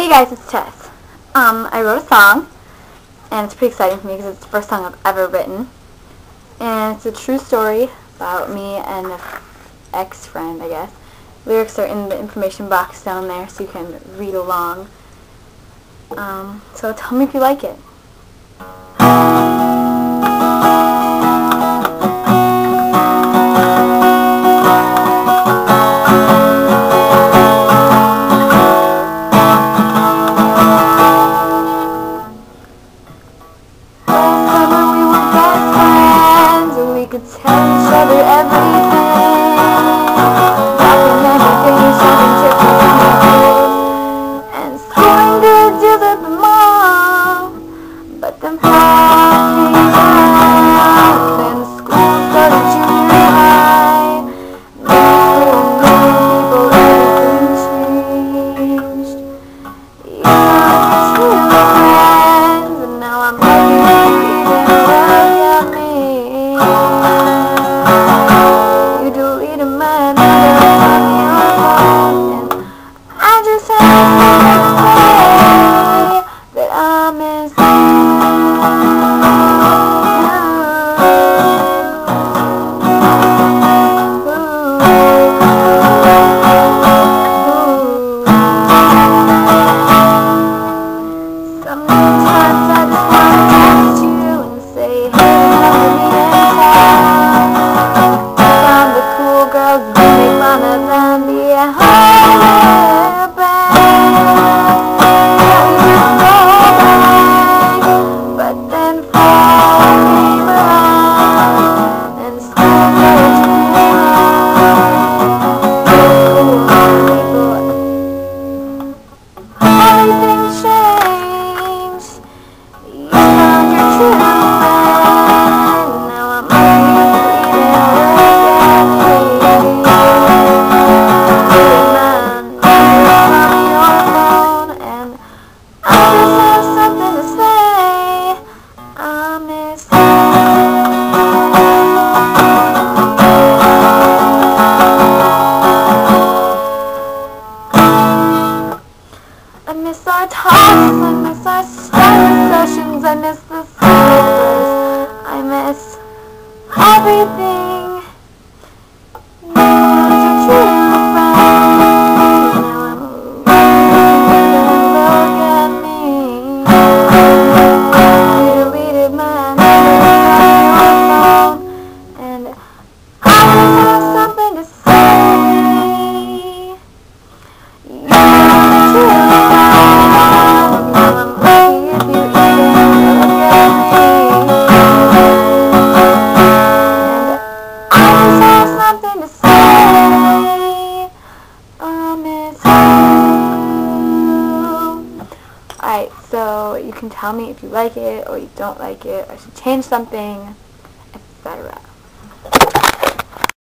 Hey guys, it's Tess. Um, I wrote a song, and it's pretty exciting for me because it's the first song I've ever written. And it's a true story about me and an ex-friend, I guess. Lyrics are in the information box down there so you can read along. Um, so tell me if you like it. Could tell I miss our talks, I miss our study sessions, I miss can tell me if you like it or you don't like it, or should change something, etc.